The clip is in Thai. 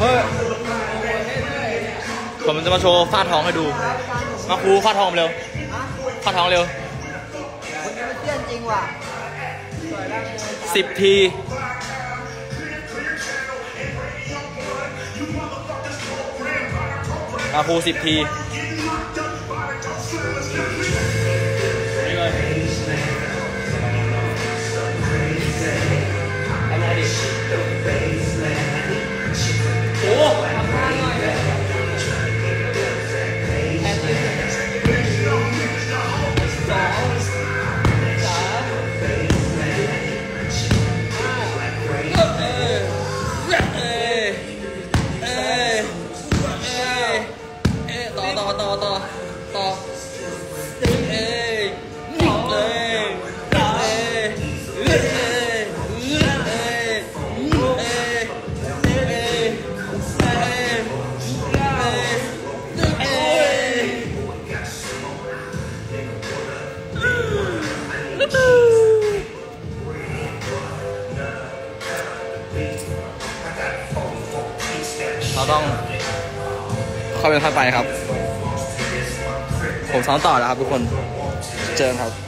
เฮ้ยผมจะมาโชว์ฟาดท้องให้ดู มาครูฟาดท้องเร็วฟาดท้องเร็วคนนี้มันเตี้ยนจริงว่ะสิบทีมาครูสิบที ต่อต่อต่อต่อต่อเอ้ยเอ้ยเอ้ยเอ้ยเอ้ยเอ้ยเอ้ยเอ้ยเราต้องเข้าไปค่อยไปครับ ผมซ้อมต่อแล้วครับทุกคน เจอกันครับ